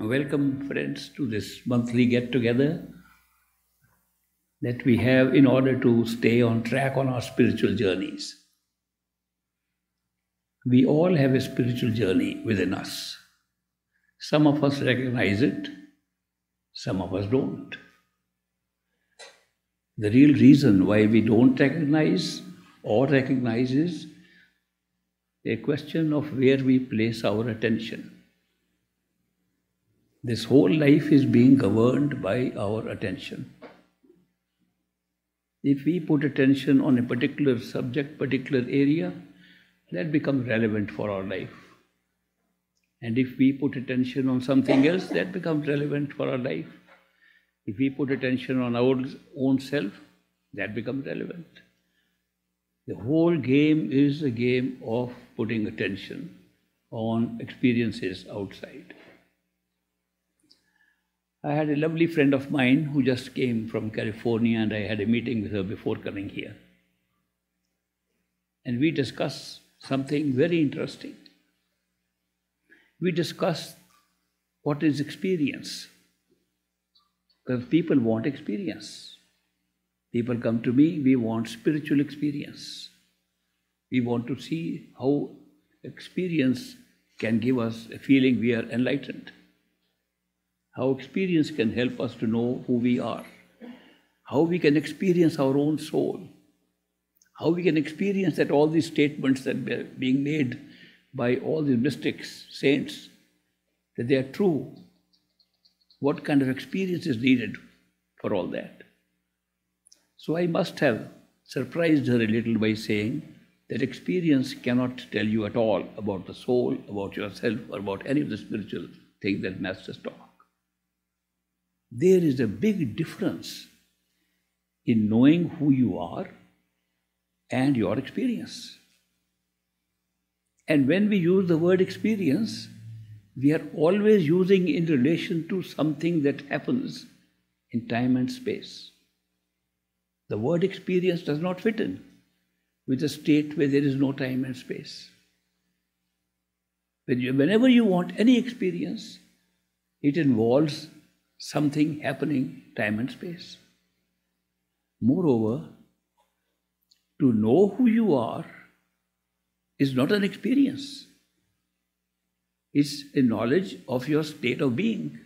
Welcome, friends, to this monthly get together that we have in order to stay on track on our spiritual journeys. We all have a spiritual journey within us. Some of us recognize it, some of us don't. The real reason why we don't recognize or recognize is a question of where we place our attention. This whole life is being governed by our attention. If we put attention on a particular subject, particular area, that becomes relevant for our life. And if we put attention on something else, that becomes relevant for our life. If we put attention on our own self, that becomes relevant. The whole game is a game of putting attention on experiences outside. I had a lovely friend of mine who just came from California, and I had a meeting with her before coming here. And we discussed something very interesting. We discussed what is experience. Because people want experience. People come to me, we want spiritual experience. We want to see how experience can give us a feeling we are enlightened. How experience can help us to know who we are. How we can experience our own soul. How we can experience that all these statements that are being made by all these mystics, saints, that they are true. What kind of experience is needed for all that? So I must have surprised her a little by saying that experience cannot tell you at all about the soul, about yourself, or about any of the spiritual things that masters talk. There is a big difference in knowing who you are and your experience. And when we use the word experience, we are always using in relation to something that happens in time and space. The word experience does not fit in with a state where there is no time and space. Whenever you want any experience, it involves something happening time and space. Moreover, to know who you are is not an experience. It's a knowledge of your state of being.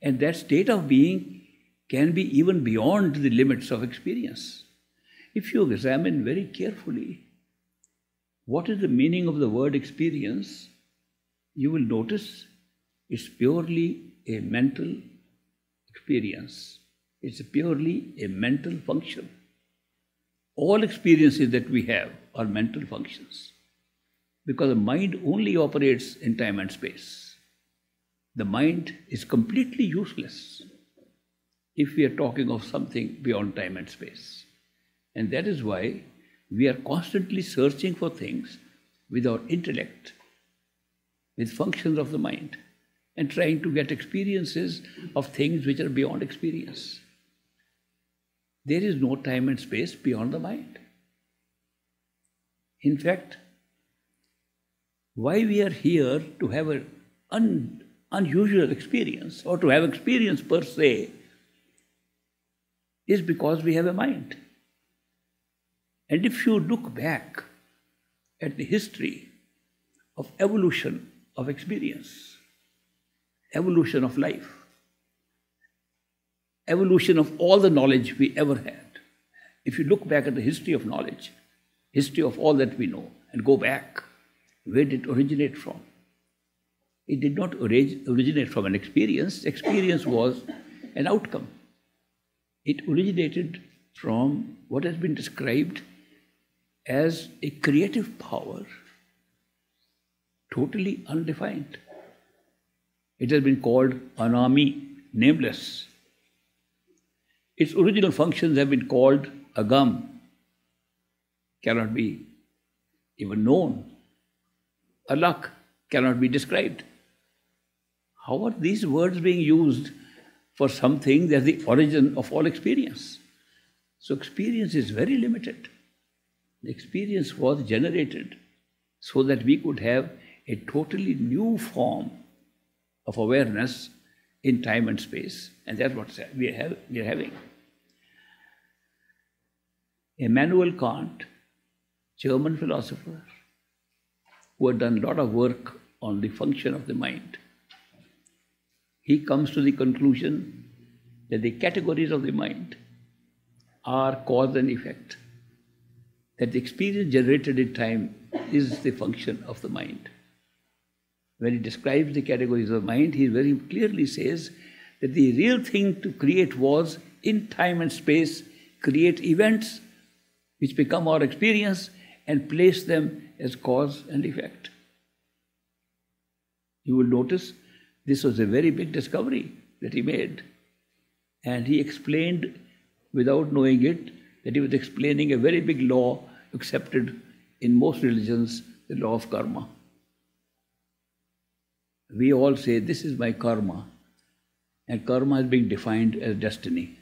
And that state of being can be even beyond the limits of experience. If you examine very carefully what is the meaning of the word experience, you will notice it's purely a mental experience. It's purely a mental function. All experiences that we have are mental functions because the mind only operates in time and space. The mind is completely useless if we are talking of something beyond time and space. And that is why we are constantly searching for things with our intellect, with functions of the mind, and trying to get experiences of things which are beyond experience. There is no time and space beyond the mind. In fact, why we are here to have an un, unusual experience or to have experience per se is because we have a mind. And if you look back at the history of evolution of experience, evolution of life, evolution of all the knowledge we ever had, if you look back at the history of knowledge, history of all that we know, and go back, where did it originate from? It did not originate from an experience. Experience was an outcome. It originated from what has been described as a creative power, totally undefined. It has been called anami, nameless. Its original functions have been called agam, cannot be even known. Alakh cannot be described. How are these words being used for something that's the origin of all experience. So experience is very limited. The experience was generated so that we could have a totally new form of awareness in time and space. And that's what we have, we are having. Immanuel Kant, German philosopher, who had done a lot of work on the function of the mind, he comes to the conclusion that the categories of the mind are cause and effect. That the experience generated in time is the function of the mind. When he describes the categories of mind, he very clearly says that the real thing to create was in time and space, create events which become our experience and place them as cause and effect. You will notice this was a very big discovery that he made. And he explained, without knowing it, that he was explaining a very big law accepted in most religions, the law of karma. We all say, This is my karma. And karma is being defined as destiny.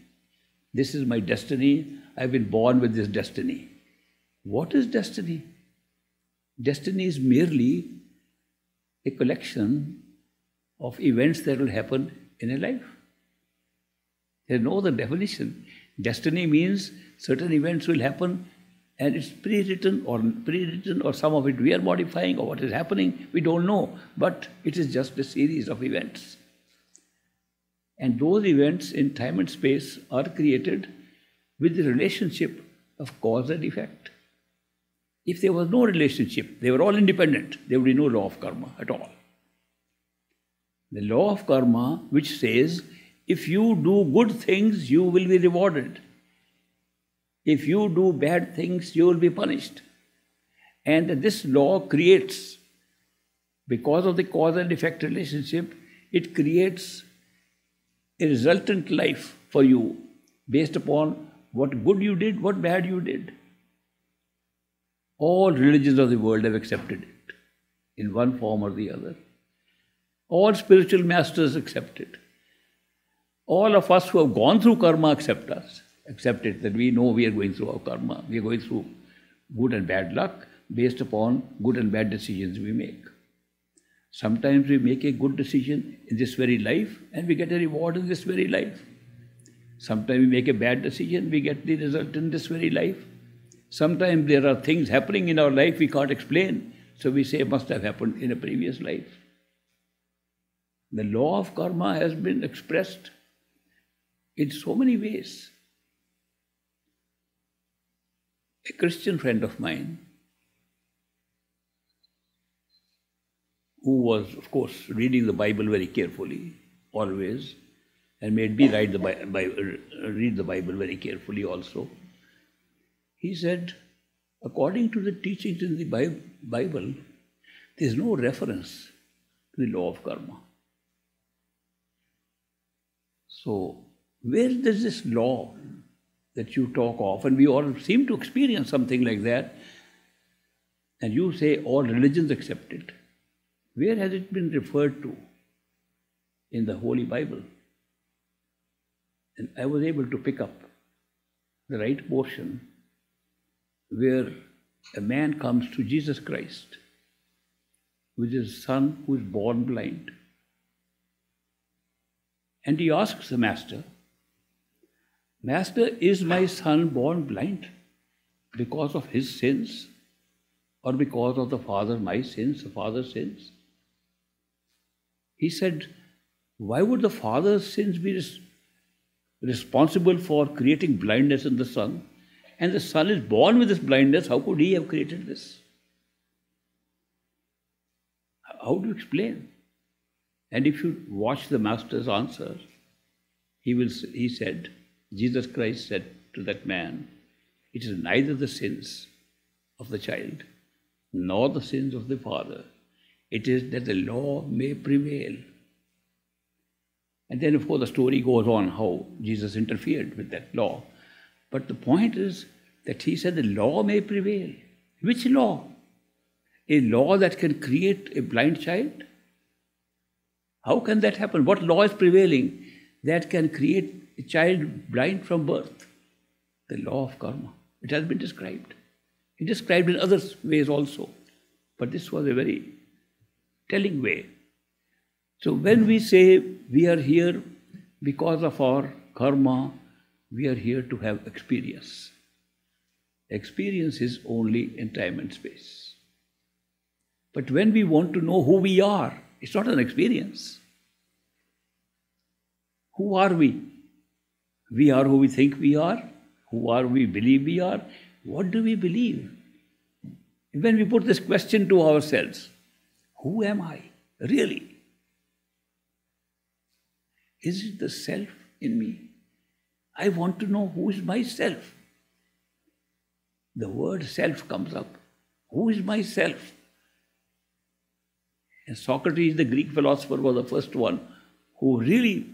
This is my destiny. I've been born with this destiny. What is destiny? Destiny is merely a collection of events that will happen in a life. There's no other definition. Destiny means certain events will happen and it's pre-written or pre-written or some of it we are modifying or what is happening, we don't know. But it is just a series of events. And those events in time and space are created with the relationship of cause and effect. If there was no relationship, they were all independent, there would be no law of karma at all. The law of karma, which says if you do good things, you will be rewarded. If you do bad things, you will be punished. And this law creates, because of the cause and effect relationship, it creates a resultant life for you based upon what good you did, what bad you did. All religions of the world have accepted it in one form or the other. All spiritual masters accept it. All of us who have gone through karma accept us, accept it, that we know we are going through our karma. We are going through good and bad luck based upon good and bad decisions we make. Sometimes we make a good decision in this very life and we get a reward in this very life. Sometimes we make a bad decision, we get the result in this very life. Sometimes there are things happening in our life we can't explain, so we say must have happened in a previous life. The law of karma has been expressed in so many ways. A Christian friend of mine, who was, of course, reading the Bible very carefully, always, and made me write the Bible, uh, read the Bible very carefully also, he said, according to the teachings in the Bible, there is no reference to the law of karma. So, where does this law that you talk of, and we all seem to experience something like that, and you say all religions accept it, where has it been referred to in the Holy Bible? And I was able to pick up the right portion where a man comes to Jesus Christ with his son who is born blind. And he asks the master, Master, is my son born blind because of his sins or because of the father, my sins, the father's sins? He said, Why would the father's sins be responsible for creating blindness in the son? And the son is born with this blindness, how could he have created this? How do you explain? And if you watch the master's answer, he will he said, Jesus Christ said to that man, It is neither the sins of the child nor the sins of the father. It is that the law may prevail. And then, of course, the story goes on how Jesus interfered with that law. But the point is that he said the law may prevail. Which law? A law that can create a blind child? How can that happen? What law is prevailing that can create a child blind from birth. The law of karma. It has been described. It described in other ways also. But this was a very telling way. So when we say we are here because of our karma, we are here to have experience. Experience is only in time and space. But when we want to know who we are, it's not an experience. Who are we? We are who we think we are. Who are we believe we are? What do we believe? When we put this question to ourselves, who am I really? Is it the self in me? I want to know who is myself. The word self comes up. Who is myself? And Socrates, the Greek philosopher, was the first one who really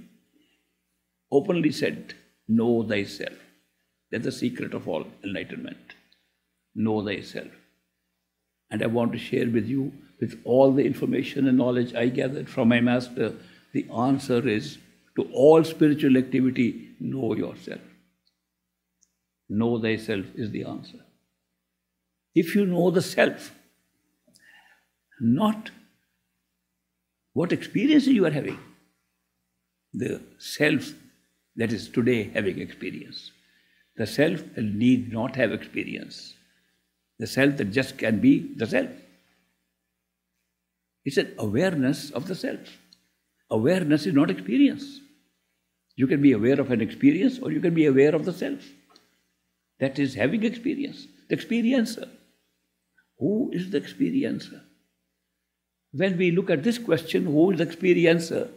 openly said, Know thyself. That's the secret of all enlightenment. Know thyself. And I want to share with you, with all the information and knowledge I gathered from my master, the answer is to all spiritual activity, know yourself. Know thyself is the answer. If you know the self, not what experiences you are having, the self that is today having experience. The self need not have experience. The self that just can be the self. It's an awareness of the self. Awareness is not experience. You can be aware of an experience or you can be aware of the self. That is having experience. The experiencer. Who is the experiencer? When we look at this question, who is the experiencer?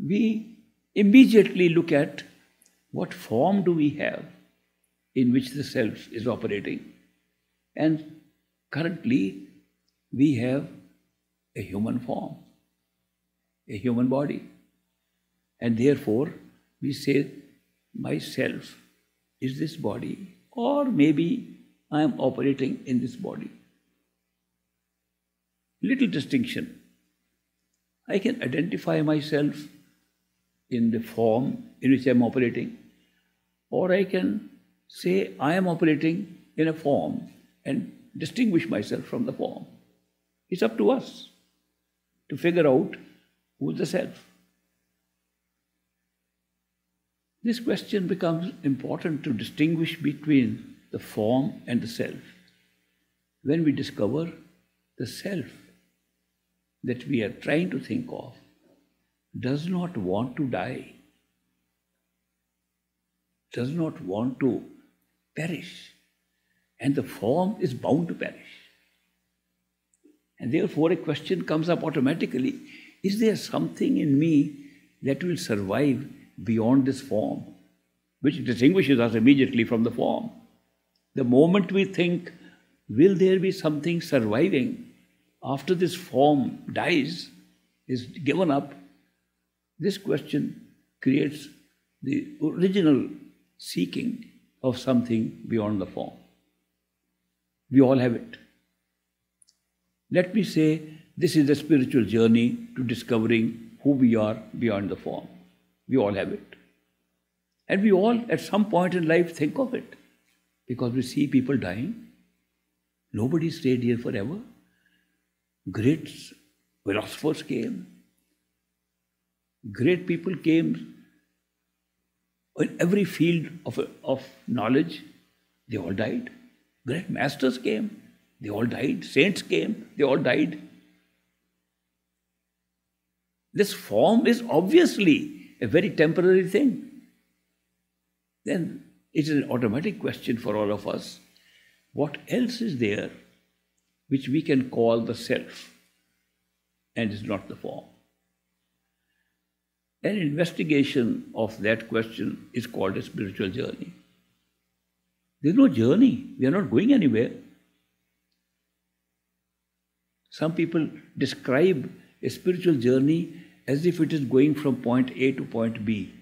We immediately look at what form do we have in which the self is operating. And currently, we have a human form, a human body. And therefore, we say, myself is this body, or maybe I am operating in this body. Little distinction. I can identify myself in the form in which I am operating, or I can say I am operating in a form and distinguish myself from the form. It's up to us to figure out who is the self. This question becomes important to distinguish between the form and the self. When we discover the self that we are trying to think of does not want to die, does not want to perish, and the form is bound to perish. And therefore, a question comes up automatically is there something in me that will survive beyond this form, which distinguishes us immediately from the form. The moment we think, will there be something surviving after this form dies, is given up, this question creates the original seeking of something beyond the form. We all have it. Let me say this is the spiritual journey to discovering who we are beyond the form. We all have it. And we all, at some point in life, think of it because we see people dying. Nobody stayed here forever. Great philosophers came. Great people came in every field of, of knowledge. They all died. Great masters came. They all died. Saints came. They all died. This form is obviously a very temporary thing, then it is an automatic question for all of us what else is there which we can call the self and is not the form? An investigation of that question is called a spiritual journey. There's no journey, we are not going anywhere. Some people describe a spiritual journey as if it is going from point A to point B.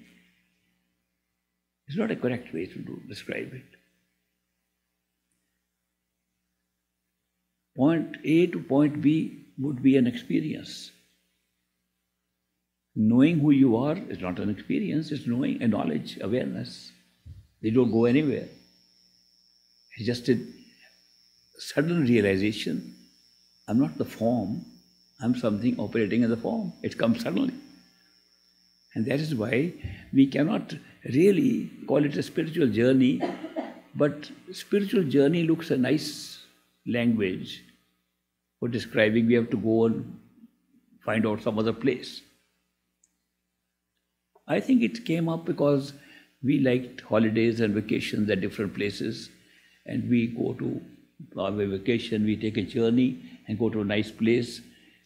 It's not a correct way to do, describe it. Point A to point B would be an experience. Knowing who you are is not an experience, it's knowing a knowledge, awareness. They don't go anywhere. It's just a sudden realization I'm not the form, I'm something operating in the form. It comes suddenly. And that is why we cannot really call it a spiritual journey, but spiritual journey looks a nice language for describing we have to go and find out some other place. I think it came up because we liked holidays and vacations at different places, and we go to our vacation, we take a journey and go to a nice place.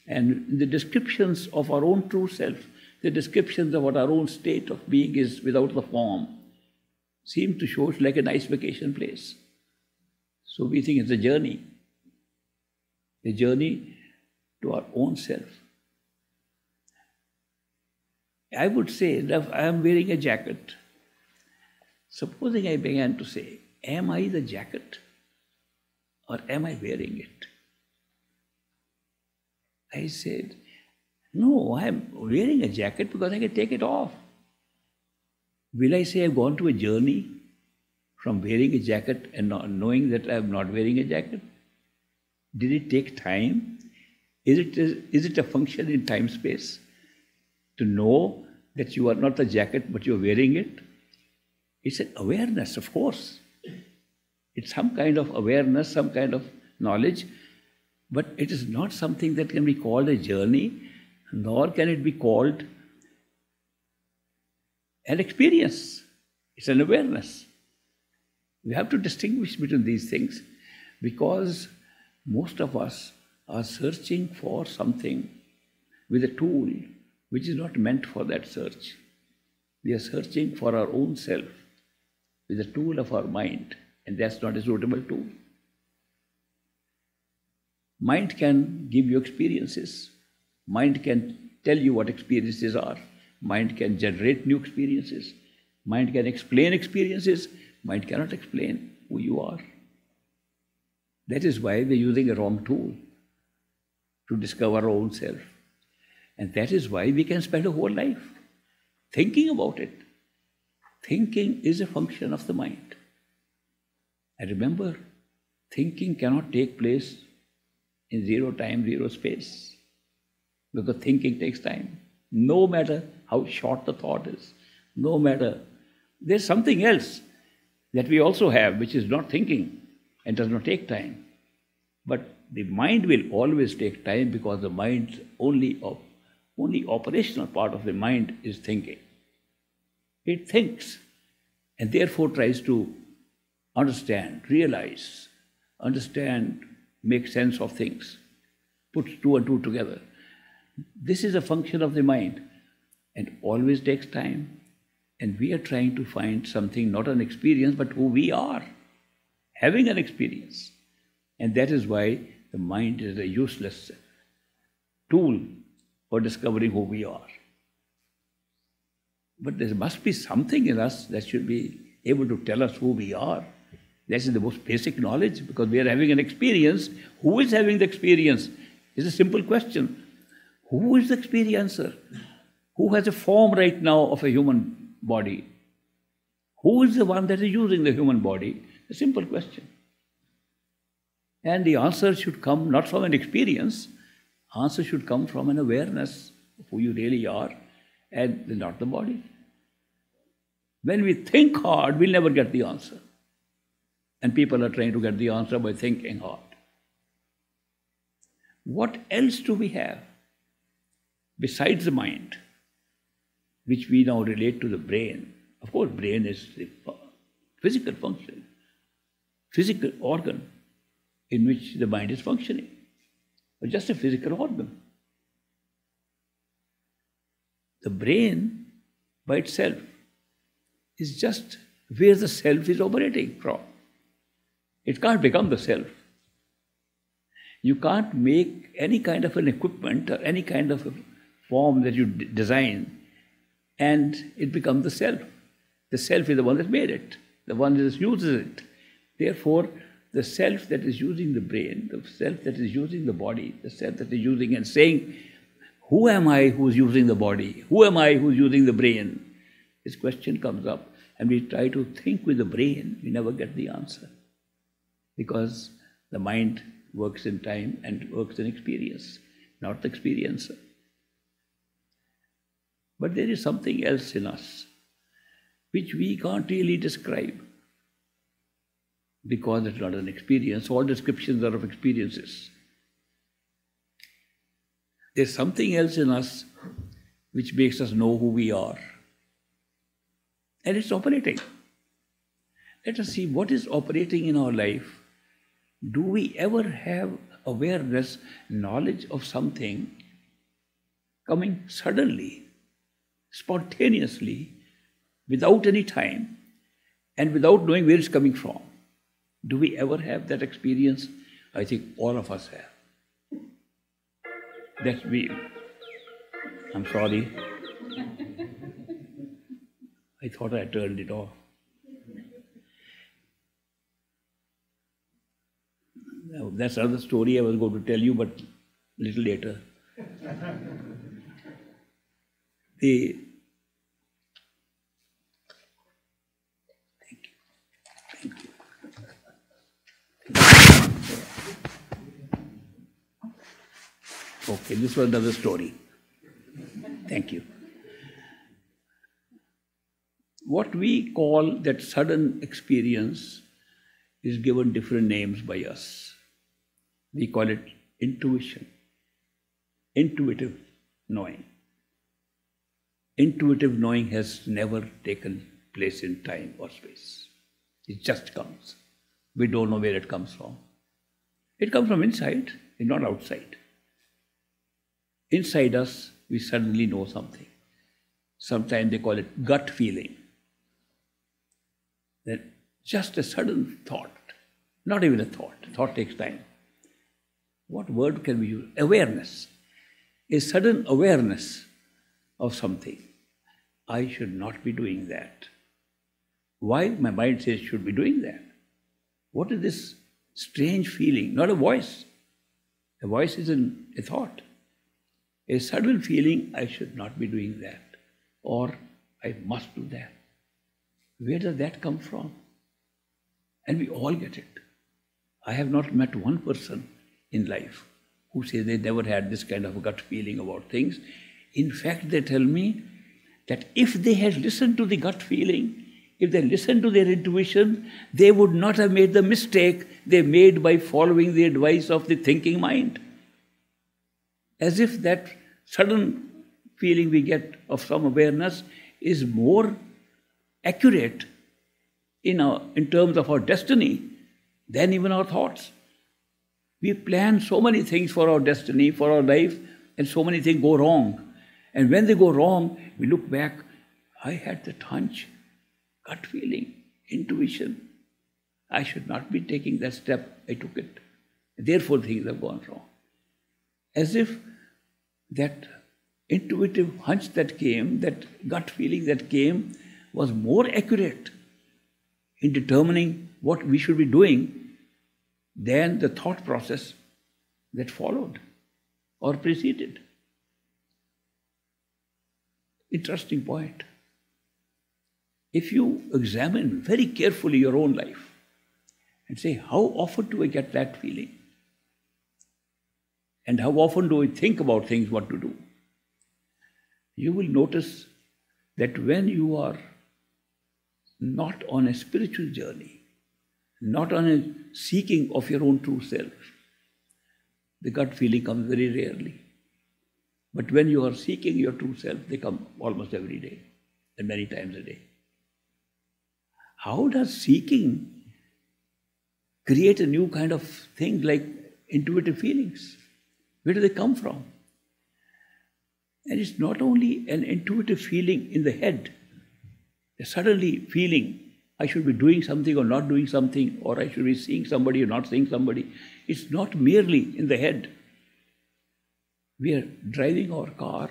And the descriptions of our own true self, the descriptions of what our own state of being is without the form, seem to show like a nice vacation place. So we think it's a journey, a journey to our own self. I would say I am wearing a jacket. Supposing I began to say, Am I the jacket? Or am I wearing it? I said, No, I am wearing a jacket because I can take it off. Will I say I've gone to a journey from wearing a jacket and not knowing that I'm not wearing a jacket? Did it take time? Is it, is it a function in time space to know that you are not the jacket but you're wearing it? It's an awareness, of course. It's some kind of awareness, some kind of knowledge, but it is not something that can be called a journey, nor can it be called an experience. It's an awareness. We have to distinguish between these things because most of us are searching for something with a tool which is not meant for that search. We are searching for our own self with the tool of our mind and that's not a suitable tool. Mind can give you experiences. Mind can tell you what experiences are. Mind can generate new experiences. Mind can explain experiences. Mind cannot explain who you are. That is why we're using a wrong tool to discover our own self. And that is why we can spend a whole life thinking about it. Thinking is a function of the mind. And remember, thinking cannot take place in zero time, zero space. Because thinking takes time. No matter how short the thought is, no matter. There's something else that we also have, which is not thinking and does not take time. But the mind will always take time because the mind's only, op- only operational part of the mind is thinking. It thinks and therefore tries to understand, realize, understand, make sense of things, puts two and two together. This is a function of the mind and always takes time. And we are trying to find something, not an experience, but who we are, having an experience. And that is why the mind is a useless tool for discovering who we are. But there must be something in us that should be able to tell us who we are. That is the most basic knowledge because we are having an experience. Who is having the experience? It's a simple question. Who is the experiencer? Who has a form right now of a human body? Who is the one that is using the human body? A simple question. And the answer should come not from an experience, answer should come from an awareness of who you really are and not the body. When we think hard, we'll never get the answer. And people are trying to get the answer by thinking hard. What else do we have besides the mind, which we now relate to the brain? Of course, brain is the physical function, physical organ in which the mind is functioning, but just a physical organ. The brain by itself is just where the self is operating from. It can't become the self. You can't make any kind of an equipment or any kind of a form that you design and it becomes the self. The self is the one that made it, the one that uses it. Therefore, the self that is using the brain, the self that is using the body, the self that is using and saying, Who am I who's using the body? Who am I who's using the brain? This question comes up, and we try to think with the brain, we never get the answer because the mind works in time and works in experience. not the experiencer. But there is something else in us which we can't really describe because it's not an experience. All descriptions are of experiences. There's something else in us which makes us know who we are. And it's operating. Let us see what is operating in our life. Do we ever have awareness, knowledge of something coming suddenly, spontaneously, without any time, and without knowing where it's coming from? Do we ever have that experience? I think all of us have. That we. I'm sorry. I thought I turned it off. That's another story I was going to tell you, but a little later. the Okay, this was another story. Thank you. What we call that sudden experience is given different names by us. We call it intuition, intuitive knowing. Intuitive knowing has never taken place in time or space. It just comes. We don't know where it comes from. It comes from inside, not outside. Inside us, we suddenly know something. Sometimes they call it gut feeling. That just a sudden thought, not even a thought, thought takes time. What word can we use? Awareness. A sudden awareness of something. I should not be doing that. Why? My mind says should be doing that. What is this strange feeling? Not a voice. A voice is an, a thought a sudden feeling I should not be doing that or I must do that. Where does that come from? And we all get it. I have not met one person in life who says they never had this kind of gut feeling about things. In fact, they tell me that if they had listened to the gut feeling, if they listened to their intuition, they would not have made the mistake they made by following the advice of the thinking mind. As if that sudden feeling we get of some awareness is more accurate in, our, in terms of our destiny than even our thoughts. We plan so many things for our destiny, for our life, and so many things go wrong. And when they go wrong, we look back. I had that hunch, gut feeling, intuition. I should not be taking that step. I took it. Therefore, things have gone wrong. As if that intuitive hunch that came, that gut feeling that came, was more accurate in determining what we should be doing than the thought process that followed or preceded. Interesting point. If you examine very carefully your own life and say, How often do I get that feeling? And how often do we think about things, what to do? You will notice that when you are not on a spiritual journey, not on a seeking of your own true self, the gut feeling comes very rarely. But when you are seeking your true self, they come almost every day and many times a day. How does seeking create a new kind of thing like intuitive feelings? Where do they come from? And it's not only an intuitive feeling in the head, suddenly feeling I should be doing something or not doing something, or I should be seeing somebody or not seeing somebody. It's not merely in the head. We are driving our car,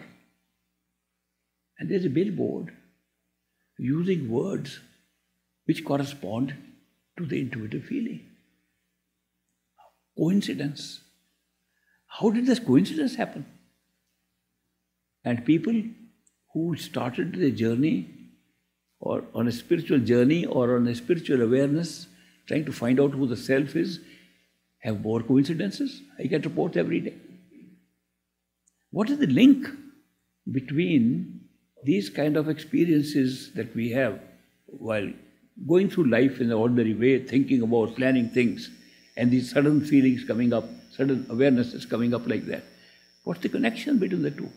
and there's a billboard using words which correspond to the intuitive feeling. Coincidence. How did this coincidence happen? And people who started their journey or on a spiritual journey or on a spiritual awareness, trying to find out who the self is, have more coincidences. I get reports every day. What is the link between these kind of experiences that we have while going through life in the ordinary way, thinking about planning things, and these sudden feelings coming up, sudden awarenesses coming up like that? What's the connection between the two?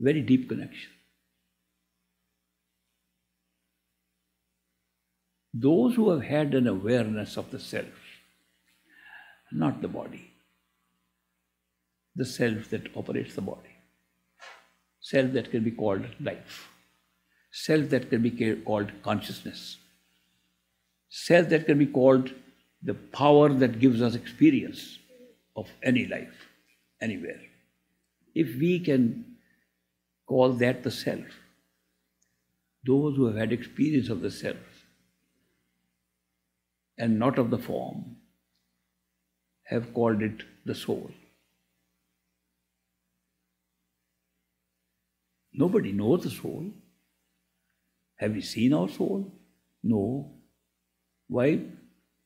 Very deep connection. Those who have had an awareness of the self, not the body, the self that operates the body, self that can be called life, self that can be called consciousness, self that can be called the power that gives us experience of any life, anywhere. If we can call that the self, those who have had experience of the self, and not of the form, have called it the soul. Nobody knows the soul. Have we seen our soul? No. Why?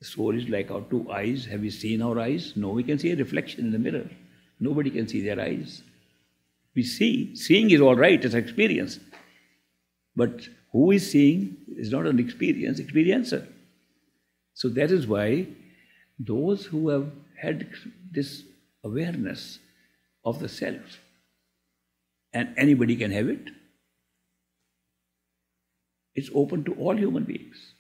The soul is like our two eyes. Have we seen our eyes? No, we can see a reflection in the mirror. Nobody can see their eyes. We see. Seeing is all right, it's experience. But who is seeing is not an experience, experiencer. So that is why those who have had this awareness of the self, and anybody can have it, it's open to all human beings.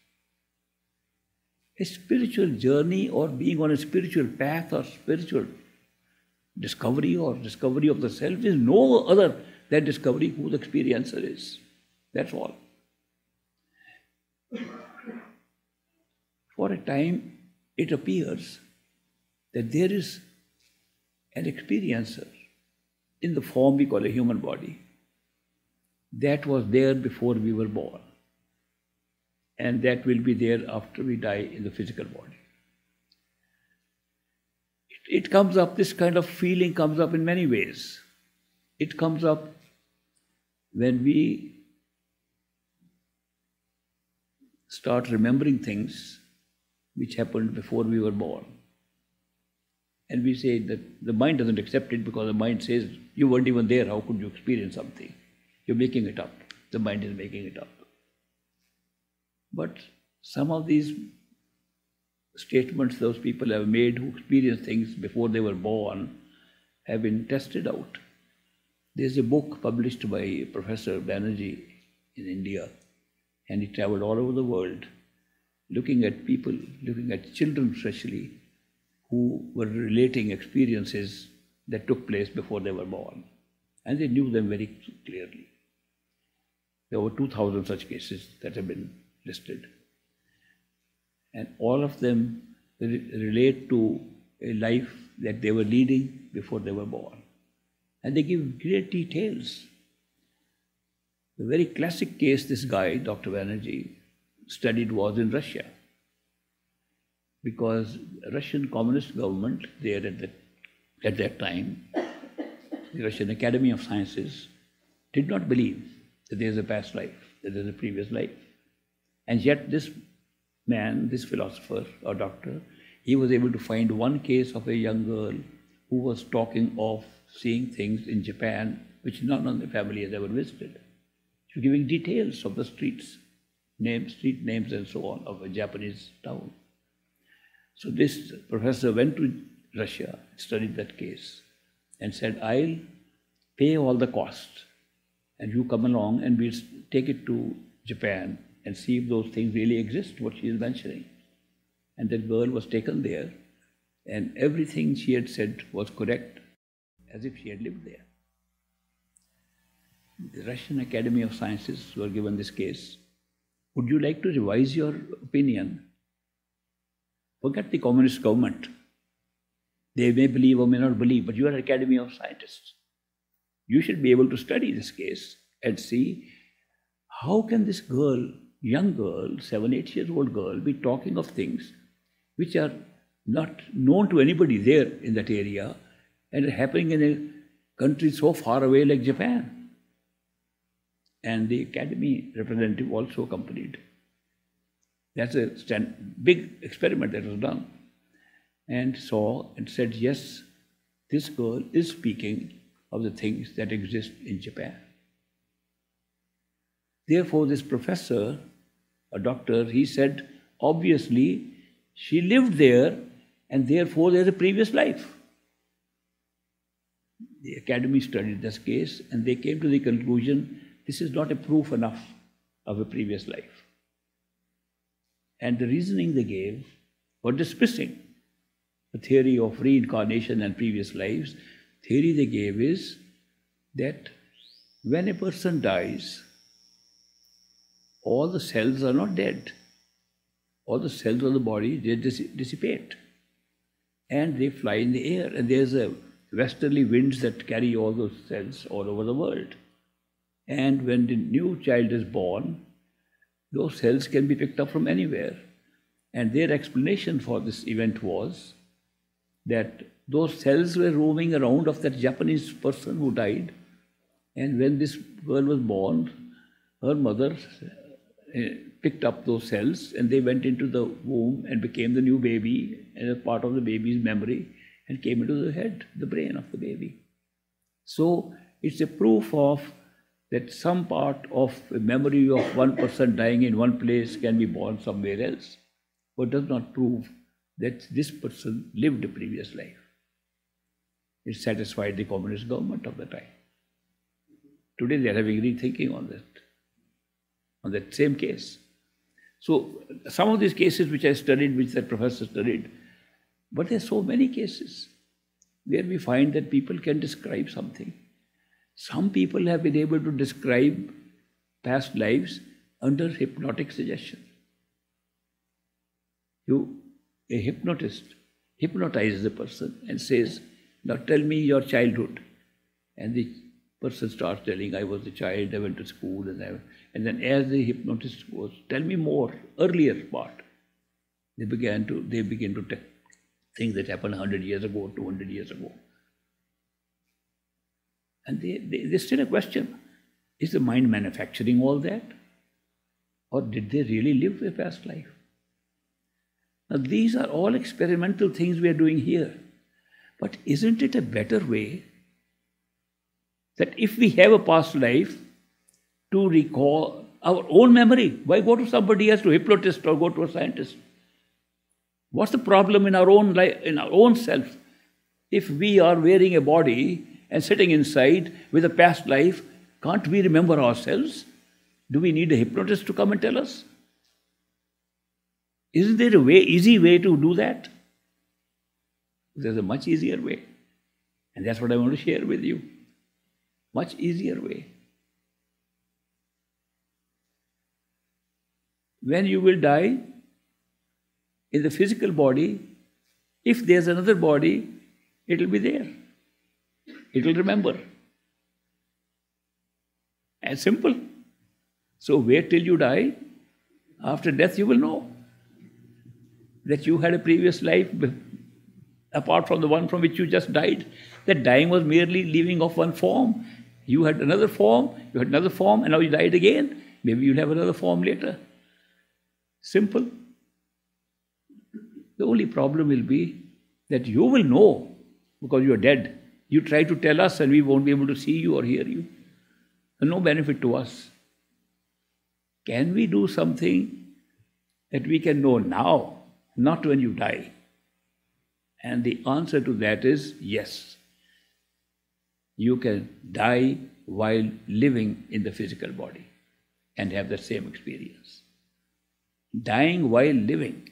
A spiritual journey or being on a spiritual path or spiritual discovery or discovery of the self is no other than discovery who the experiencer is. That's all. For a time, it appears that there is an experiencer in the form we call a human body that was there before we were born and that will be there after we die in the physical body. It, it comes up, this kind of feeling comes up in many ways. It comes up when we start remembering things which happened before we were born. And we say that the mind doesn't accept it because the mind says, You weren't even there, how could you experience something? You're making it up. The mind is making it up. But some of these statements those people have made who experienced things before they were born have been tested out. There's a book published by Professor Banerjee in India, and he traveled all over the world looking at people, looking at children especially, who were relating experiences that took place before they were born. And they knew them very clearly. There were 2,000 such cases that have been listed. And all of them re- relate to a life that they were leading before they were born. And they give great details. The very classic case this guy, Dr. Banerjee, studied was in Russia. Because Russian communist government there at that, at that time, the Russian Academy of Sciences, did not believe that there is a past life, that there is a previous life. And yet, this man, this philosopher or doctor, he was able to find one case of a young girl who was talking of seeing things in Japan which none of the family has ever visited. She was giving details of the streets, names, street names, and so on of a Japanese town. So this professor went to Russia, studied that case, and said, I'll pay all the costs, and you come along and we'll take it to Japan and see if those things really exist, what she is mentioning. And that girl was taken there, and everything she had said was correct, as if she had lived there. The Russian Academy of Sciences were given this case. Would you like to revise your opinion? Forget the communist government. They may believe or may not believe, but you are an Academy of Scientists. You should be able to study this case and see how can this girl young girl, seven, eight years old girl, be talking of things which are not known to anybody there in that area and are happening in a country so far away like Japan. And the academy representative also accompanied. That's a stand, big experiment that was done. And saw and said, yes, this girl is speaking of the things that exist in Japan. Therefore, this professor, a doctor, he said, obviously, she lived there and therefore there's a previous life. The academy studied this case and they came to the conclusion this is not a proof enough of a previous life. And the reasoning they gave for dismissing the theory of reincarnation and previous lives, theory they gave is that when a person dies, all the cells are not dead. All the cells of the body they dissipate and they fly in the air. And there's a westerly winds that carry all those cells all over the world. And when the new child is born, those cells can be picked up from anywhere. And their explanation for this event was that those cells were roaming around of that Japanese person who died. And when this girl was born, her mother Uh, picked up those cells and they went into the womb and became the new baby and a part of the baby's memory and came into the head, the brain of the baby. So it's a proof of that some part of a memory of one person dying in one place can be born somewhere else, but does not prove that this person lived a previous life. It satisfied the communist government of the time. Today they are having rethinking on that, on that same case. So some of these cases which I studied, which that professor studied, but there are so many cases where we find that people can describe something. Some people have been able to describe past lives under hypnotic suggestion. You, a hypnotist, hypnotizes the person and says, Now tell me your childhood. And the person starts telling, I was a child, I went to school, and I and then as the hypnotist goes, tell me more, earlier part. They began to they begin to tell things that happened 100 years ago, 200 years ago. And they, they, there's still a question. Is the mind manufacturing all that? Or did they really live a past life? Now, these are all experimental things we are doing here. But isn't it a better way that if we have a past life, to recall our own memory. Why go to somebody else to hypnotist or go to a scientist? What's the problem in our own life, in our own self? If we are wearing a body and sitting inside with a past life, can't we remember ourselves? Do we need a hypnotist to come and tell us? Isn't there a way, easy way to do that? There's a much easier way. And that's what I want to share with you. Much easier way. when you will die in the physical body, if there's another body, it will be there. It will remember. As simple. So wait till you die. After death, you will know that you had a previous life apart from the one from which you just died. That dying was merely leaving off one form. You had another form, you had another form, and now you died again. Maybe you'll have another form later. Simple. The only problem will be that you will know because you are dead. You try to tell us and we won't be able to see you or hear you. no benefit to us. Can we do something that we can know now, not when you die? And the answer to that is yes. You can die while living in the physical body and have the same experience. Dying while living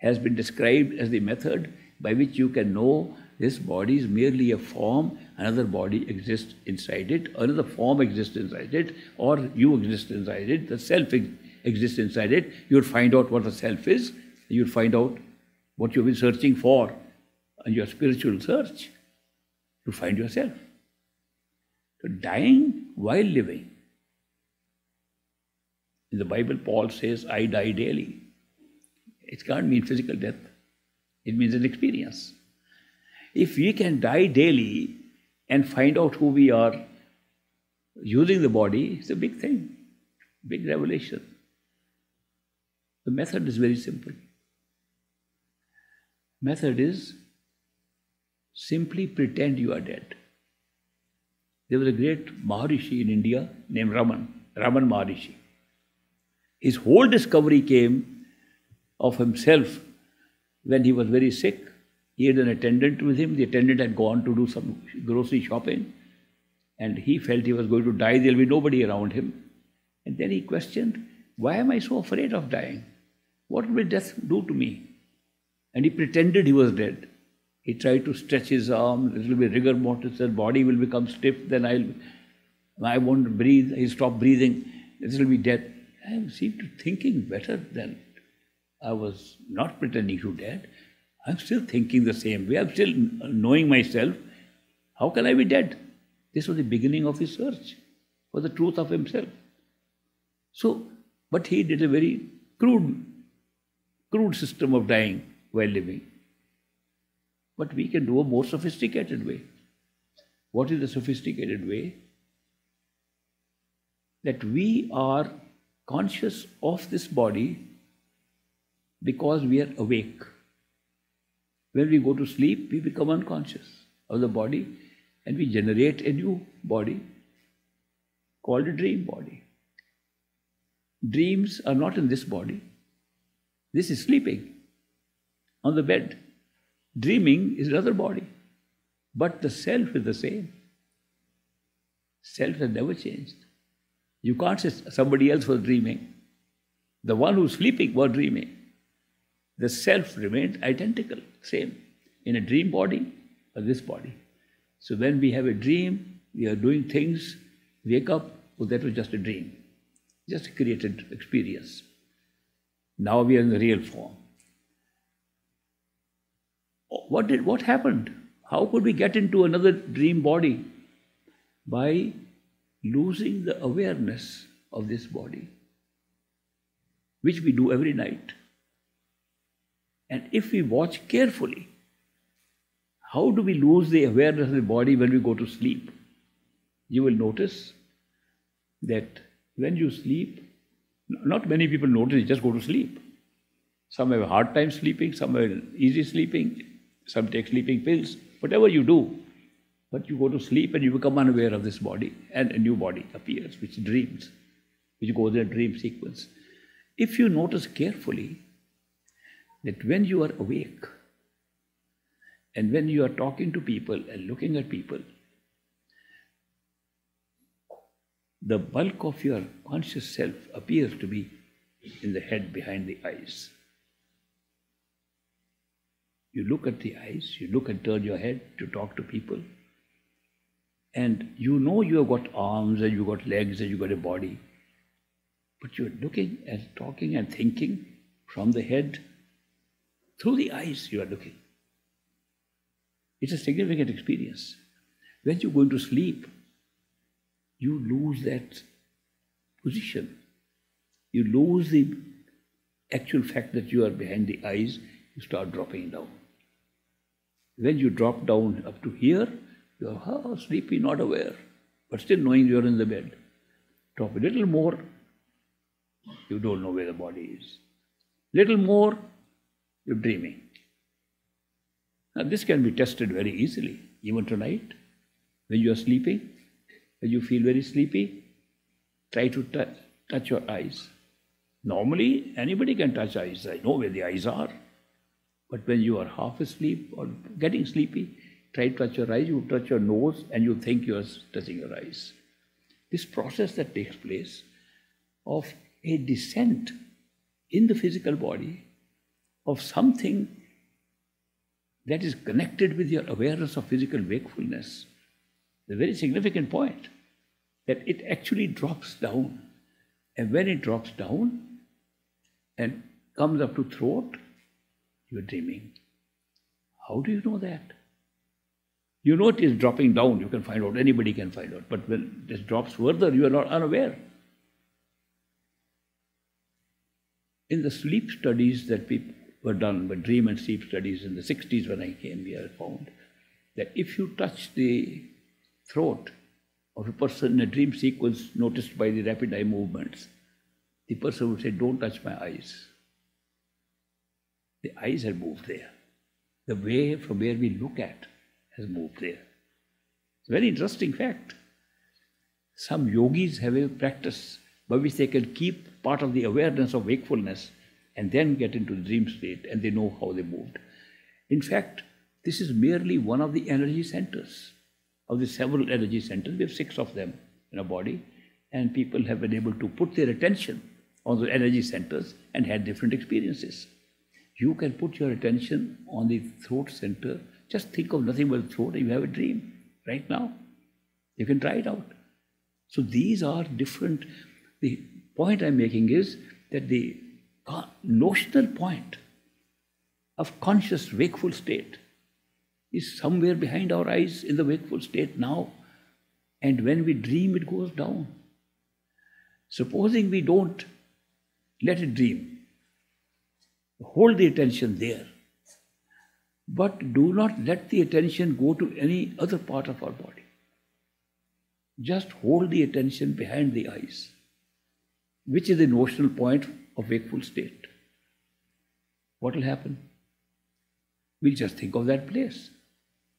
has been described as the method by which you can know this body is merely a form, another body exists inside it, another form exists inside it, or you exist inside it, the self exists inside it. You'll find out what the self is, you'll find out what you've been searching for in your spiritual search to find yourself. So, dying while living in the Bible, Paul says, I die daily. It can't mean physical death, it means an experience. If we can die daily and find out who we are using the body, it's a big thing, big revelation. The method is very simple. Method is simply pretend you are dead. There was a great Maharishi in India named Raman, Raman Maharishi. His whole discovery came of himself when he was very sick. He had an attendant with him. The attendant had gone to do some grocery shopping and he felt he was going to die. There'll be nobody around him. And then he questioned, Why am I so afraid of dying? What will death do to me? And he pretended he was dead. He tried to stretch his arm, it will be rigor mortis, his body will become stiff, then I'll I won't breathe, he stopped breathing, this will be death. I seemed to thinking better than I was not pretending to dead. I'm still thinking the same way. I'm still knowing myself. How can I be dead? This was the beginning of his search for the truth of himself. So, but he did a very crude, crude system of dying while living. But we can do a more sophisticated way. What is the sophisticated way? That we are conscious of this body because we are awake. When we go to sleep, we become unconscious of the body and we generate a new body called a dream body. Dreams are not in this body. This is sleeping on the bed. Dreaming is another body, but the self is the same. Self has never changed. You can't say somebody else was dreaming. The one who's sleeping was dreaming. The self remained identical, same, in a dream body or this body. So when we have a dream, we are doing things, wake up, oh, that was just a dream, just a created experience. Now we are in the real form. What did what happened? How could we get into another dream body? By losing the awareness of this body, which we do every night. And if we watch carefully, how do we lose the awareness of the body when we go to sleep? You will notice that when you sleep, not many people notice, you just go to sleep. Some have a hard time sleeping, some have easy sleeping, some take sleeping pills, whatever you do. But you go to sleep and you become unaware of this body, and a new body appears, which dreams, which goes in a dream sequence. If you notice carefully that when you are awake, and when you are talking to people and looking at people, the bulk of your conscious self appears to be in the head behind the eyes. You look at the eyes, you look and turn your head to talk to people, and you know you have got arms and you have got legs and you have got a body, but you're looking and talking and thinking from the head through the eyes you are looking. It's a significant experience. When you go into sleep, you lose that position. You lose the actual fact that you are behind the eyes, you start dropping down. When you drop down up to here, you are oh, sleepy, not aware, but still knowing you are in the bed. Drop a little more, you don't know where the body is. Little more, you're dreaming. Now, this can be tested very easily, even tonight. When you are sleeping, when you feel very sleepy, try to t- touch your eyes. Normally, anybody can touch eyes. I know where the eyes are. But when you are half asleep or getting sleepy, try to touch your eyes. You touch your nose and you think you are touching your eyes. This process that takes place of a descent in the physical body of something that is connected with your awareness of physical wakefulness. The very significant point that it actually drops down. And when it drops down and comes up to throat, you are dreaming. How do you know that? You know it is dropping down, you can find out, anybody can find out. But when this drops further, you are not unaware. In the sleep studies that people were done by dream and sleep studies in the 60s when I came here, found that if you touch the throat of a person in a dream sequence noticed by the rapid eye movements, the person would say, Don't touch my eyes. The eyes had moved there. The way from where we look at has moved there. It's a very interesting fact. Some yogis have a practice by which they can keep part of the awareness of wakefulness and then get into the dream state and they know how they moved. In fact, this is merely one of the energy centers of the several energy centers. We have six of them in a body, and people have been able to put their attention on the energy centers and had different experiences. You can put your attention on the throat center. Just think of nothing but throat, and you have a dream right now. You can try it out. So these are different. The point I'm making is that the notional point of conscious wakeful state is somewhere behind our eyes in the wakeful state now. And when we dream, it goes down. Supposing we don't let it dream, hold the attention there. But do not let the attention go to any other part of our body. Just hold the attention behind the eyes, which is the notional point of wakeful state. What will happen? We'll just think of that place.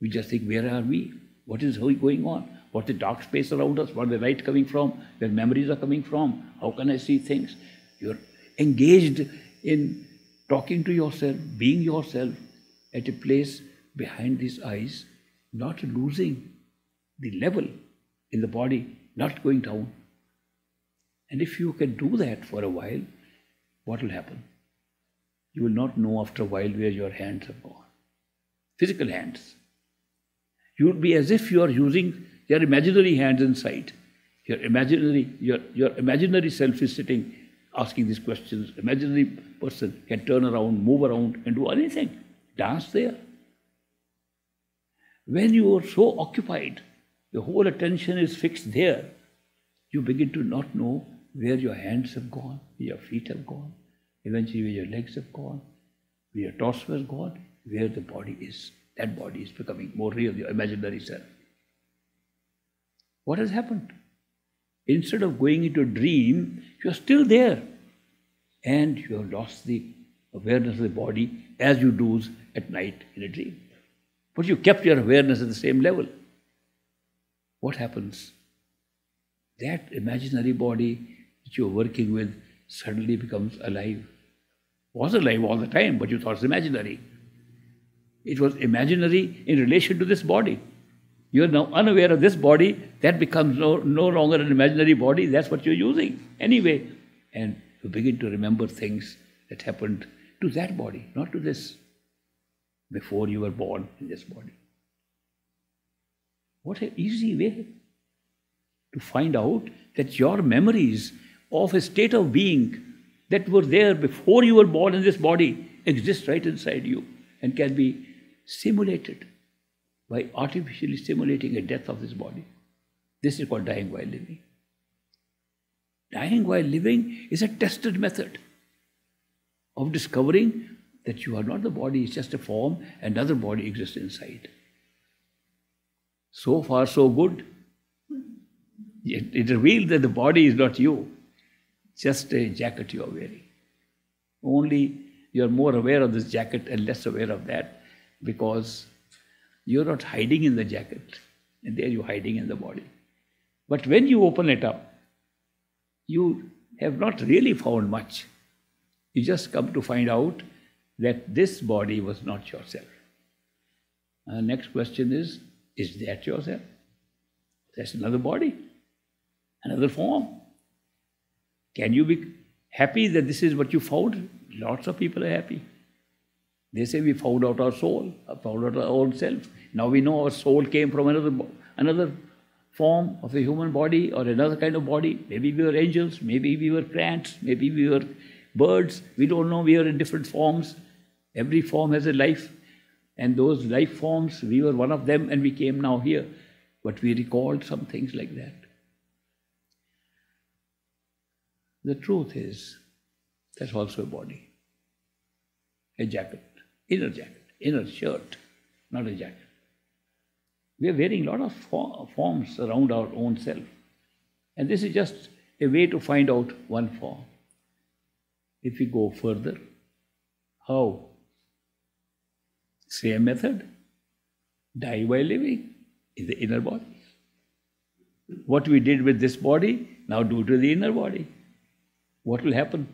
We just think, where are we? What is going on? What's the dark space around us? Where the light coming from? Where memories are coming from? How can I see things? You're engaged in talking to yourself, being yourself at a place behind these eyes, not losing the level in the body, not going down. And if you can do that for a while, what will happen? You will not know after a while where your hands have gone. Physical hands. You would be as if you are using your imaginary hands inside. Your imaginary, your, your imaginary self is sitting asking these questions. Imaginary person can turn around, move around, and do anything. Dance there. When you are so occupied, your whole attention is fixed there, you begin to not know where your hands have gone, where your feet have gone, eventually where your legs have gone, where your torso has gone, where the body is. That body is becoming more real, your imaginary self. What has happened? Instead of going into a dream, you are still there. And you have lost the awareness of the body as you do at night in a dream. But you kept your awareness at the same level. What happens? That imaginary body that you're working with suddenly becomes alive. Was alive all the time, but you thought it's imaginary. It was imaginary in relation to this body. You are now unaware of this body, that becomes no, no longer an imaginary body, that's what you're using anyway. And you begin to remember things that happened to that body, not to this, before you were born in this body. What an easy way to find out that your memories of a state of being that were there before you were born in this body exist right inside you and can be simulated by artificially simulating a death of this body. This is called dying while living. Dying while living is a tested method of discovering that you are not the body, it's just a form, another body exists inside. So far, so good. It, it revealed that the body is not you, just a jacket you are wearing. Only you are more aware of this jacket and less aware of that because you're not hiding in the jacket, and there you're hiding in the body. But when you open it up, you have not really found much. You just come to find out that this body was not yourself. The next question is Is that yourself? That's another body, another form. Can you be happy that this is what you found? Lots of people are happy. They say we found out our soul, found out our own self. Now we know our soul came from another, another form of a human body or another kind of body. Maybe we were angels, maybe we were plants, maybe we were birds. We don't know. We are in different forms. Every form has a life. And those life forms, we were one of them and we came now here. But we recalled some things like that. The truth is, that's also a body, a jacket, inner jacket, inner shirt, not a jacket. We are wearing a lot of forms around our own self. And this is just a way to find out one form. If we go further, how? Same method. Die while living is the inner body. What we did with this body, now do to the inner body. What will happen?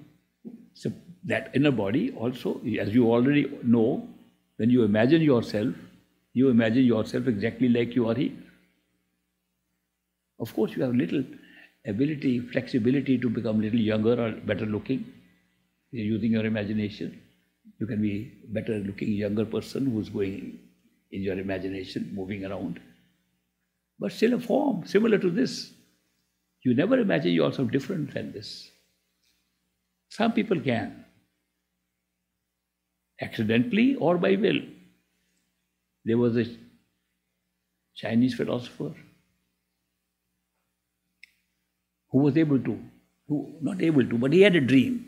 So that inner body also, as you already know, when you imagine yourself, you imagine yourself exactly like you are here. Of course, you have little ability, flexibility to become a little younger or better looking You're using your imagination. You can be better looking younger person who's going in your imagination, moving around. But still a form similar to this. You never imagine yourself different than this. Some people can, accidentally or by will. There was a Chinese philosopher who was able to, who not able to, but he had a dream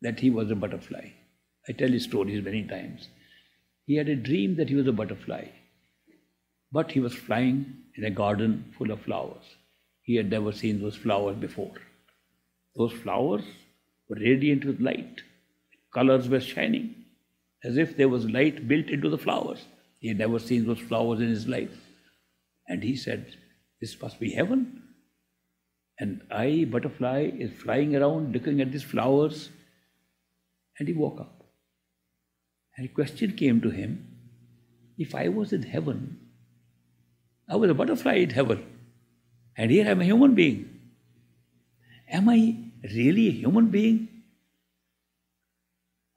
that he was a butterfly. I tell his stories many times. He had a dream that he was a butterfly, but he was flying in a garden full of flowers. He had never seen those flowers before. Those flowers were radiant with light. Colors were shining, as if there was light built into the flowers. He had never seen those flowers in his life. And he said, This must be heaven. And I, butterfly, is flying around looking at these flowers. And he woke up. And a question came to him if I was in heaven, I was a butterfly in heaven, and here I'm a human being. Am I really a human being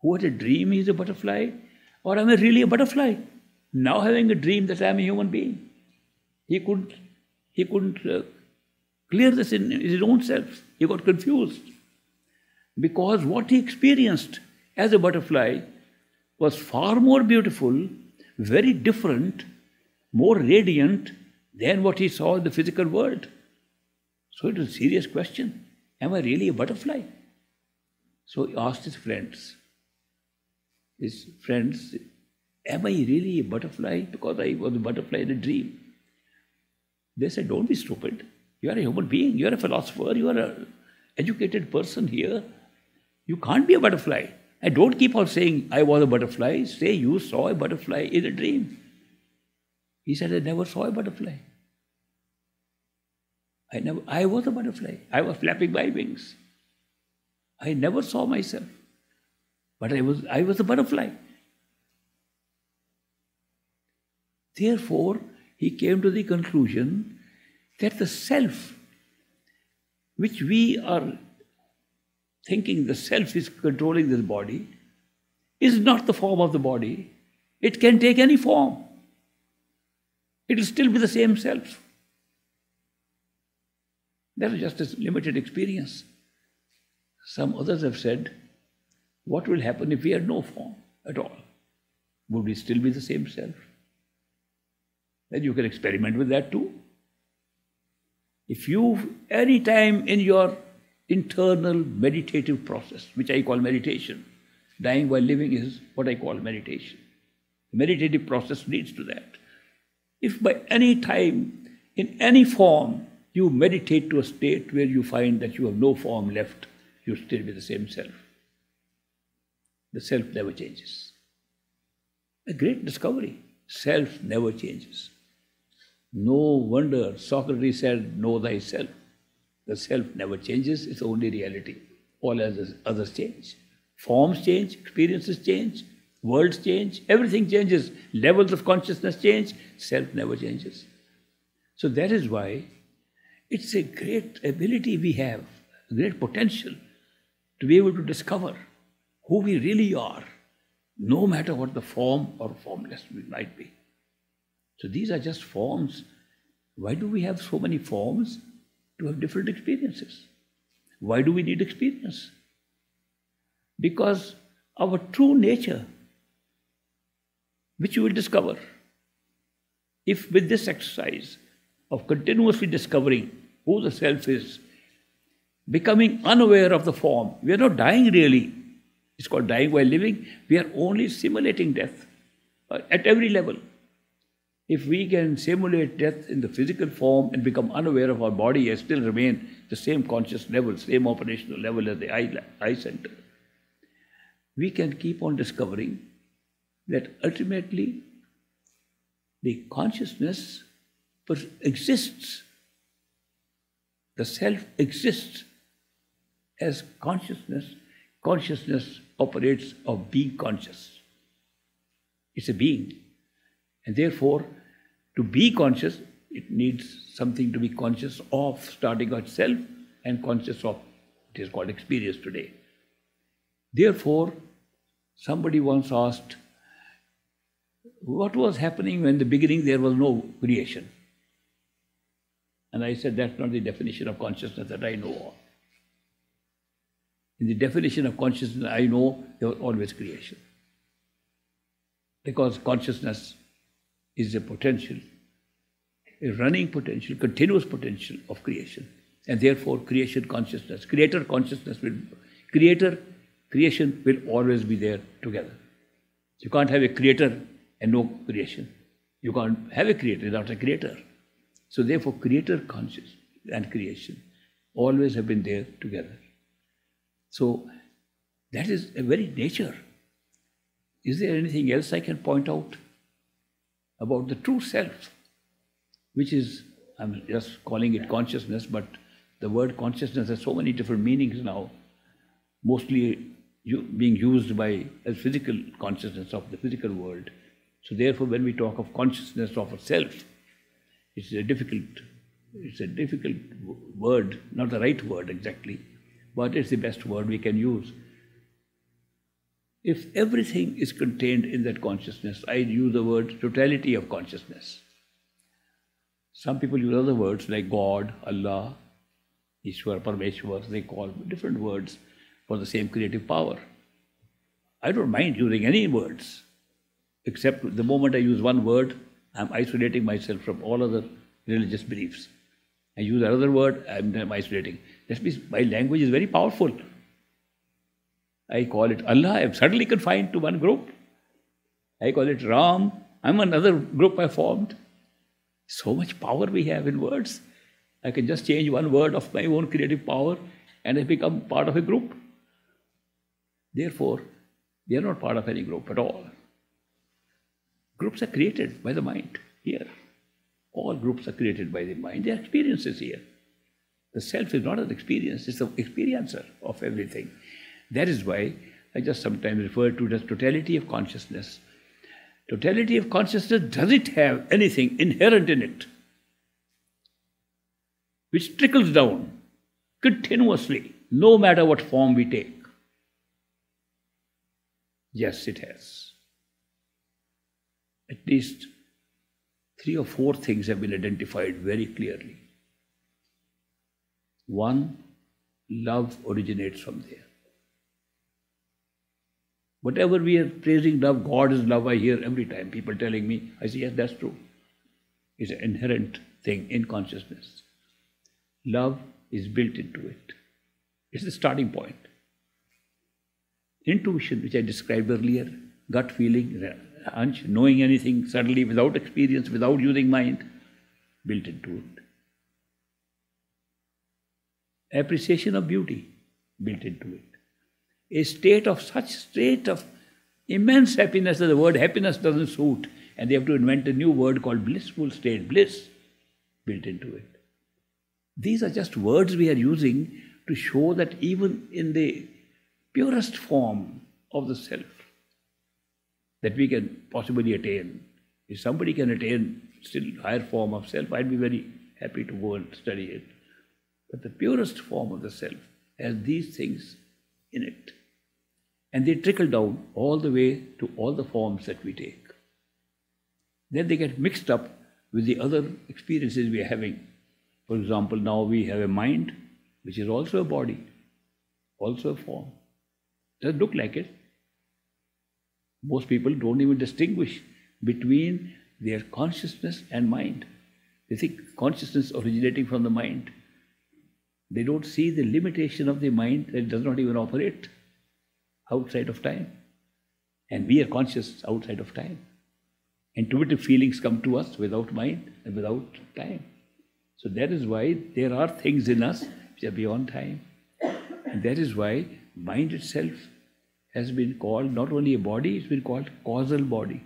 who had a dream he's a butterfly? Or am I really a butterfly? Now having a dream that I'm a human being. He couldn't, he couldn't uh, clear this in his own self. He got confused. Because what he experienced as a butterfly was far more beautiful, very different, more radiant than what he saw in the physical world. So it was a serious question. Am I really a butterfly? So he asked his friends, his friends, Am I really a butterfly? Because I was a butterfly in a dream. They said, Don't be stupid. You are a human being, you are a philosopher, you are an educated person here. You can't be a butterfly. And don't keep on saying, I was a butterfly. Say you saw a butterfly in a dream. He said, I never saw a butterfly. I never I was a butterfly. I was flapping my wings. I never saw myself. But I was I was a butterfly. Therefore, he came to the conclusion that the self which we are thinking the self is controlling this body, is not the form of the body. It can take any form. It will still be the same self. That is just a limited experience. Some others have said, what will happen if we had no form at all? Would we still be the same self? Then you can experiment with that too. If you, any time in your internal meditative process, which I call meditation. Dying while living is what I call meditation. The meditative process leads to that. If by any time, in any form, you meditate to a state where you find that you have no form left, you still be the same self. The self never changes. A great discovery. Self never changes. No wonder Socrates said, Know thyself. The self never changes, it's only reality. All others, others change. Forms change, experiences change, worlds change, everything changes. Levels of consciousness change, self never changes. So that is why it's a great ability we have, great potential to be able to discover who we really are, no matter what the form or formless we might be. So these are just forms. Why do we have so many forms? to have different experiences. Why do we need experience? Because our true nature, which you will discover, if with this exercise of continuously discovering who the self is, becoming unaware of the form, we are not dying really. It's called dying while living. We are only simulating death uh, at every level. If we can simulate death in the physical form and become unaware of our body and still remain the same conscious level, same operational level as the eye, eye center, we can keep on discovering that ultimately the consciousness exists. The self exists as consciousness. Consciousness operates of being conscious. It's a being. And therefore, to be conscious, it needs something to be conscious of, starting with self and conscious of. It is called experience today. Therefore, somebody once asked, what was happening when the beginning there was no creation? And I said, that's not the definition of consciousness that I know of. In the definition of consciousness, I know there was always creation. Because consciousness is a potential, a running potential, continuous potential of creation. And therefore, creation consciousness, creator consciousness will, creator, creation will always be there together. You can't have a creator and no creation. You can't have a creator without a creator. So therefore, creator consciousness and creation always have been there together. So that is a very nature. Is there anything else I can point out about the true self, which is, I'm just calling it consciousness, but the word consciousness has so many different meanings now, mostly being used by as physical consciousness of the physical world. So therefore, when we talk of consciousness of a self, it's a difficult, it's a difficult word, not the right word exactly, but it's the best word we can use. If everything is contained in that consciousness, I use the word totality of consciousness. Some people use other words like God, Allah, Ishwar, Parmeshwar, they call different words for the same creative power. I don't mind using any words except the moment I use one word, I'm isolating myself from all other religious beliefs. I use another word, I'm isolating. That means my language is very powerful. I call it Allah, I'm suddenly confined to one group. I call it Ram, I'm another group I formed. So much power we have in words. I can just change one word of my own creative power and I become part of a group. Therefore, they are not part of any group at all. Groups are created by the mind here. All groups are created by the mind. Their experiences here. The self is not an experience, it's the experiencer of everything. That is why I just sometimes refer to it as totality of consciousness. Totality of consciousness doesn't have anything inherent in it which trickles down continuously, no matter what form we take. Yes, it has at least three or four things have been identified very clearly. One, love originates from there. Whatever we are praising love, God is love, I hear every time people telling me, I say, yes, that's true. It's an inherent thing in consciousness. Love is built into it. It's the starting point. Intuition, which I described earlier, gut feeling, knowing anything suddenly without experience, without using mind, built into it. Appreciation of beauty, built into it. A state of such state of immense happiness that the word happiness doesn't suit, and they have to invent a new word called blissful state, bliss, built into it. These are just words we are using to show that even in the purest form of the self, that we can possibly attain. If somebody can attain still higher form of self, I'd be very happy to go and study it. But the purest form of the self has these things in it. And they trickle down all the way to all the forms that we take. Then they get mixed up with the other experiences we are having. For example, now we have a mind, which is also a body, also a form. Doesn't look like it, most people don't even distinguish between their consciousness and mind. They think consciousness originating from the mind. They don't see the limitation of the mind that does not even operate outside of time. And we are conscious outside of time. Intuitive feelings come to us without mind and without time. So that is why there are things in us which are beyond time. And that is why mind itself has been called not only a body, it's been called causal body.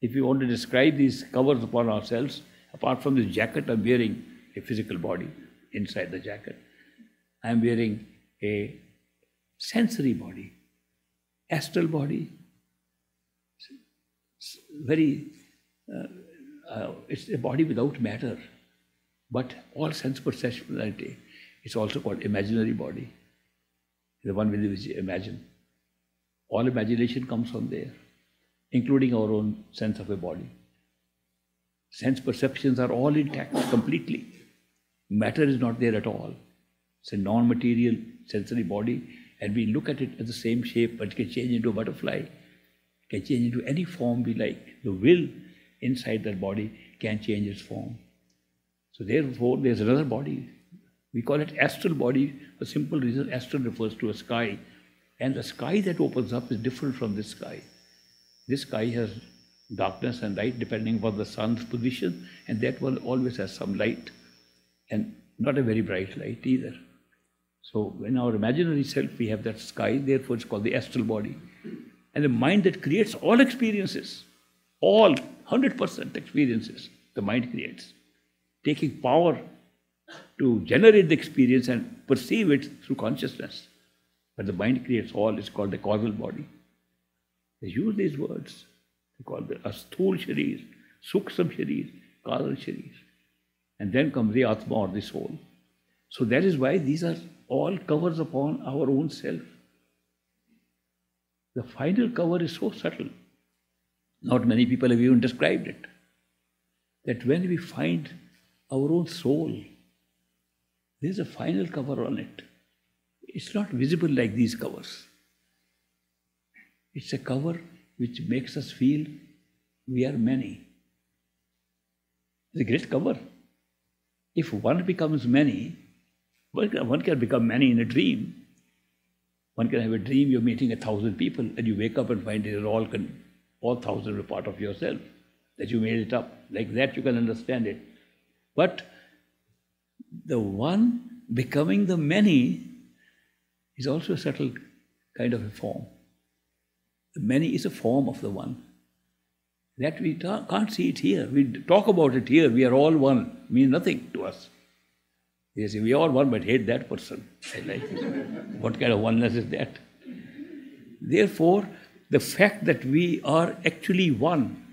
If we want to describe these covers upon ourselves, apart from this jacket, I'm wearing a physical body inside the jacket. I'm wearing a sensory body, astral body, very, uh, uh, it's a body without matter, but all sense perceptuality. It's also called imaginary body, the one with which you imagine. All imagination comes from there, including our own sense of a body. Sense perceptions are all intact completely. Matter is not there at all. It's a non material sensory body, and we look at it as the same shape, but it can change into a butterfly, can change into any form we like. The will inside that body can change its form. So, therefore, there's another body. We call it astral body for simple reason. Astral refers to a sky, and the sky that opens up is different from this sky. This sky has darkness and light depending upon the sun's position, and that one always has some light, and not a very bright light either. So, in our imaginary self, we have that sky, therefore, it's called the astral body. And the mind that creates all experiences, all 100% experiences, the mind creates, taking power to generate the experience and perceive it through consciousness. But the mind creates all, it's called the causal body. They use these words. They call the Asthul Sharir, Suksam Sharir, Kausal Sharir. And then comes the Atma or the soul. So that is why these are all covers upon our own self. The final cover is so subtle. Not many people have even described it. That when we find our own soul, there's a final cover on it. It's not visible like these covers. It's a cover which makes us feel we are many. It's a great cover. If one becomes many, one can one can become many in a dream. One can have a dream you're meeting a thousand people and you wake up and find they're all, con- all thousand are part of yourself, that you made it up. Like that you can understand it. But the one becoming the many is also a subtle kind of a form. The many is a form of the one. That we can't see it here. We talk about it here. We are all one. Means nothing to us. They say, we are all one, but hate that person. Like what kind of oneness is that? Therefore, the fact that we are actually one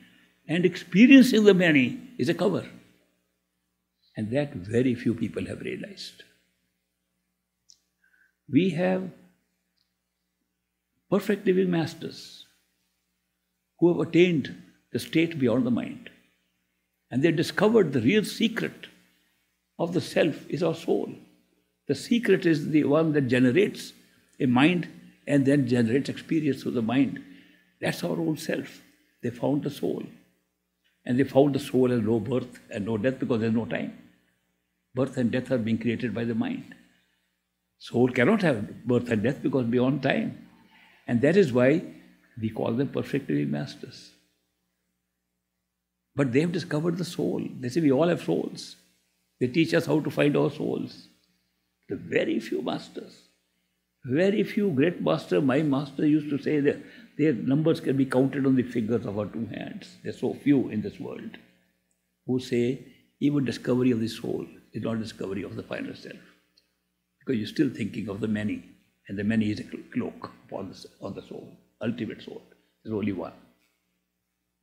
and experiencing the many is a cover. And that very few people have realized. We have perfect living masters who have attained the state beyond the mind. And they discovered the real secret of the self is our soul. The secret is the one that generates a mind and then generates experience through the mind. That's our own self. They found the soul. And they found the soul has no birth and no death because there's no time. Birth and death are being created by the mind. Soul cannot have birth and death because beyond time. And that is why we call them perfect masters. But they have discovered the soul. They say we all have souls. They teach us how to find our souls. The very few masters, very few great masters, my master used to say that their numbers can be counted on the fingers of our two hands. There are so few in this world who say even discovery of the soul is not discovery of the final self. Because you're still thinking of the many, and the many is a cloak upon the, on the soul, ultimate soul. There's only one.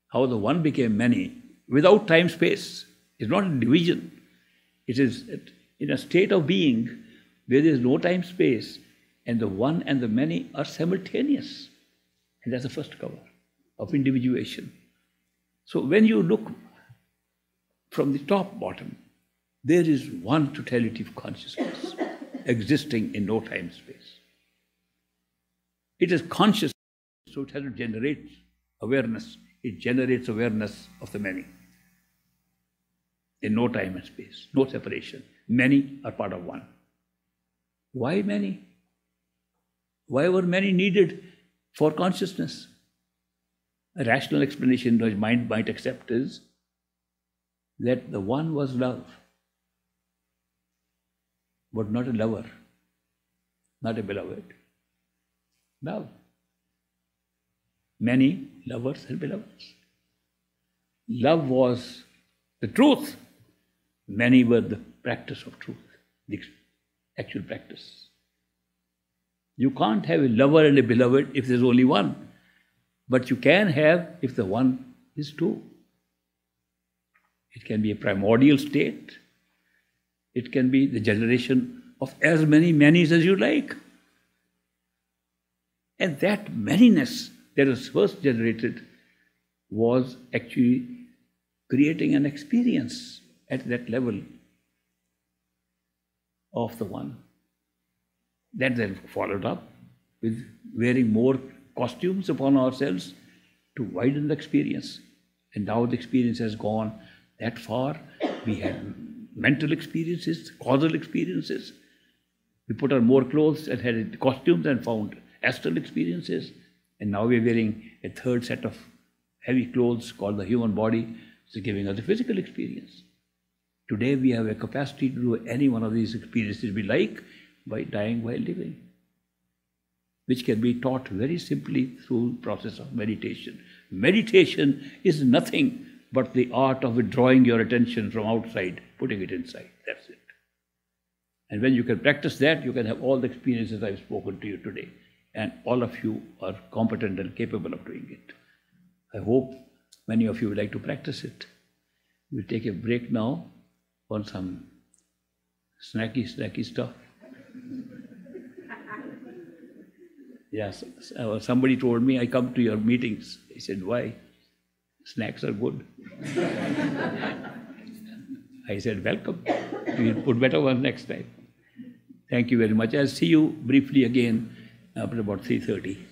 How the one became many without time space is not a division. It is in a state of being where there is no time space, and the one and the many are simultaneous. And that's the first cover of individuation. So when you look from the top bottom, there is one totality of consciousness existing in no time space. It is conscious, so it has to generate awareness. It generates awareness of the many in no time and space, no separation. Many are part of one. Why many? Why were many needed for consciousness? A rational explanation which mind might accept is that the one was love, but not a lover, not a beloved. Love. Many lovers and beloveds. love was the truth, many were the practice of truth, the actual practice. You can't have a lover and a beloved if there's only one, but you can have if the one is two. It can be a primordial state, it can be the generation of as many manys as you like. And that manyness that was first generated was actually creating an experience at that level of the one. That then followed up with wearing more costumes upon ourselves to widen the experience. And now the experience has gone that far. We had mental experiences, causal experiences. We put on more clothes and had costumes and found astral experiences. And now we're wearing a third set of heavy clothes called the human body, is giving us a physical experience. Today we have a capacity to do any one of these experiences we like by dying while living, which can be taught very simply through process of meditation. Meditation is nothing but the art of withdrawing your attention from outside, putting it inside. That's it. And when you can practice that, you can have all the experiences I've spoken to you today. And all of you are competent and capable of doing it. I hope many of you would like to practice it. We'll take a break now on some snacky, snacky stuff. yes, uh, somebody told me I come to your meetings. I said, why? Snacks are good. I said, welcome. We'll put better ones next time. Thank you very much. I'll see you briefly again after about 3.30.